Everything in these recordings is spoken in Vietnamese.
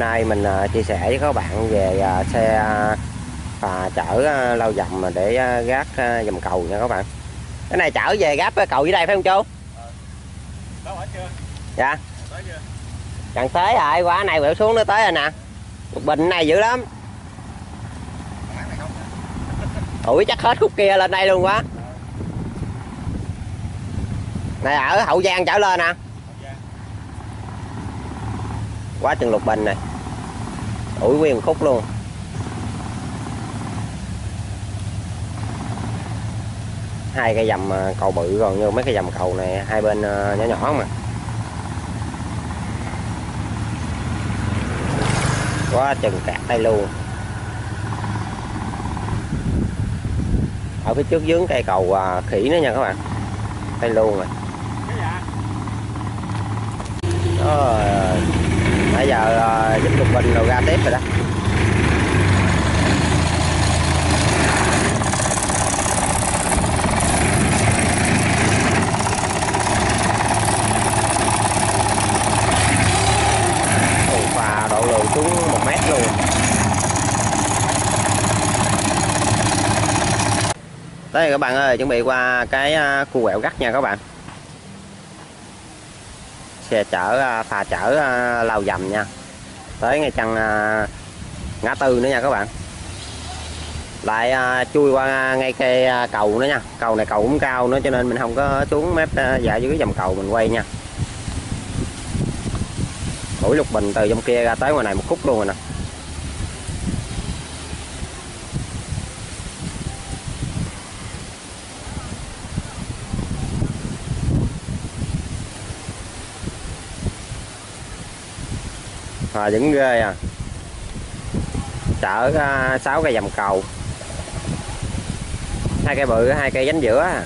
nay mình à, chia sẻ với các bạn về à, xe à, phà chở à, lâu dầm mà để à, gác à, dầm cầu nha các bạn. Cái này chở về gáp cái cầu dưới đây phải không chú? Chưa? dạ. Chẳng tới rồi quá này quẹo xuống nó tới rồi nè. Một bình này dữ lắm. Ủi chắc hết khúc kia lên đây luôn quá. Này ở hậu giang trở lên nè. Giang. quá chừng lục bình này ủi nguyên một khúc luôn. Hai cây dầm à, cầu bự còn như mấy cây dầm cầu này, hai bên à, nhỏ nhỏ mà. Quá chừng cạt đây luôn. Ở phía trước dướng cây cầu à, khỉ nữa nha các bạn. Đây luôn rồi. Trời ơi bây nãy giờ ờ, giúp cục bình rồi ra tiếp rồi đó. Phà độ lường xuống một mét luôn. Đây các bạn ơi, chuẩn bị qua cái à, khu quẹo gắt nha các bạn xe chở à, phà chở à, lao dầm nha. Tới ngay chân à, ngã tư nữa nha các bạn. Lại à, chui qua ngay cây cầu nữa nha. Cầu này cầu cũng cao nữa cho nên mình không có xuống mép dạ dưới dầm cầu mình quay nha. Mũi lục bình từ trong kia ra tới ngoài này một khúc luôn rồi nè. À, vẫn ghê à. Chở à, sáu cây dầm cầu. Hai cây bự hai cây gánh giữa à.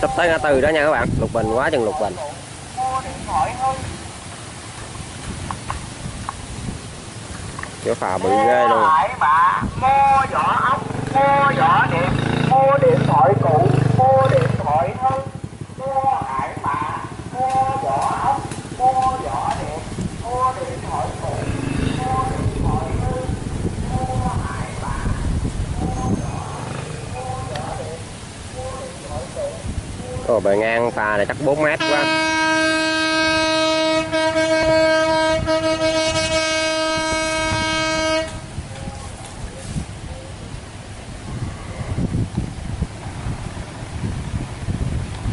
sắp tới ngã tư đó nha các bạn. Lục bình quá chừng lục bình. Chỗ phà bự ghê luôn. bạ, mua vỏ ốc, mua vỏ điện, mua điện thoại cũ, mua điện thoại thân, mua hải bạ, mua vỏ ốc, mua vỏ điện, mua điện thoại cũ, mua điện thoại hư, mua hải bạ, mua vỏ ốc, mua vỏ điện, mua điện thoại cũ. Ồ, bề ngang phà này chắc 4 mét quá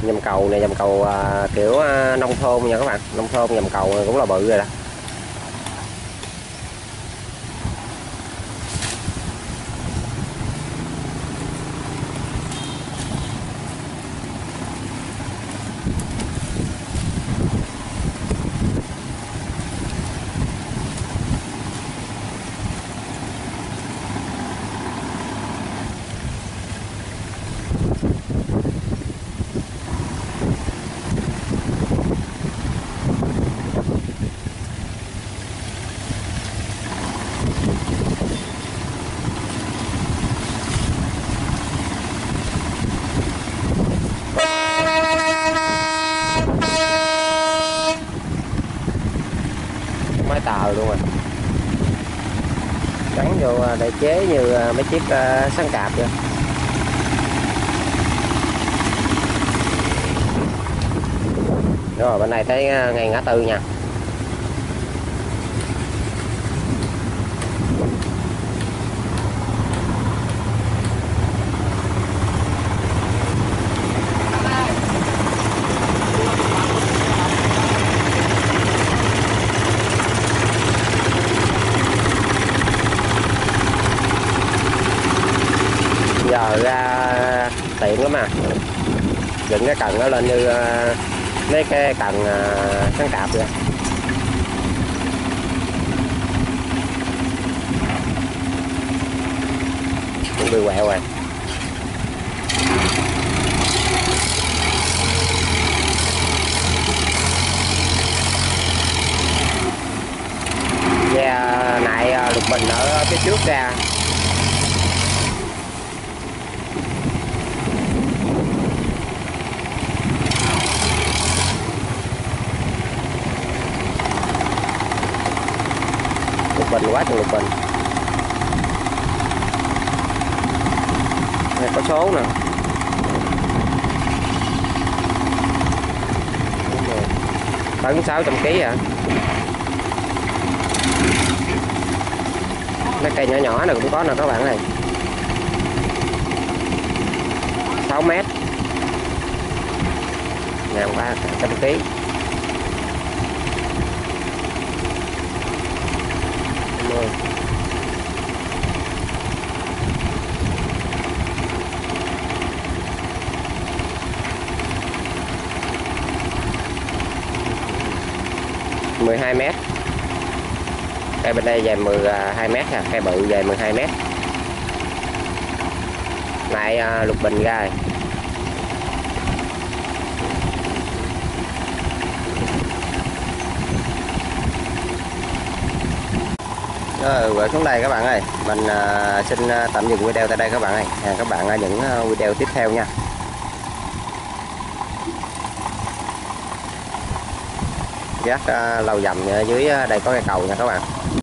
dầm cầu này dầm cầu à, kiểu à, nông thôn nha các bạn. Nông thôn dầm cầu cũng là bự rồi đó. Tàu luôn rồi. Gắn vô à, để chế như à, mấy chiếc à, săn cạp vậy. Rồi bên này tới à, ngay ngã tư nha. Giờ ra tiện lắm à. Dựng cái cần nó lên như ờ, mấy cái cần ờ, sáng cạp vậy. Cũng bị quẹo rồi. Ghe ờ, này lục bình ở phía trước ra. Bình quá trời lục bình này, có số nè. Tấn 600 kg à. Mấy cây nhỏ nhỏ này cũng có nè các bạn này. 6 mét. Ngàn ba trăm kg 12 mét. Cây bên đây dài 12 à, mét ha cây bự dài 12 mét. Lại à, lục bình ra rồi. Ờ, xuống đây các bạn ơi. Mình à, xin à, tạm dừng video tại đây các bạn ơi. Hẹn các bạn ở những video tiếp theo nha. Rác à, lau dầm ở dưới à, đây có cây cầu nha các bạn.